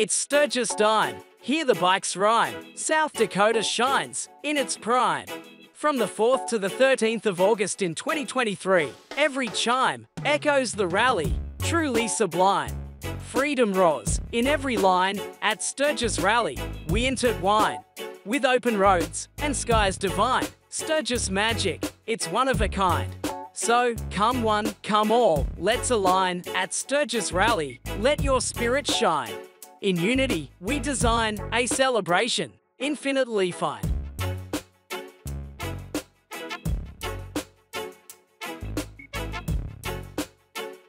It's Sturgis Dime. Hear the bikes rhyme. South Dakota shines in its prime. From the 4th to the 13th of August in 2023, every chime echoes the rally, truly sublime. Freedom roars in every line at Sturgis Rally. We intertwine with open roads and skies divine. Sturgis magic, it's one of a kind. So, come one, come all, let's align at Sturgis Rally. Let your spirit shine. In unity, we design a celebration infinitely fine.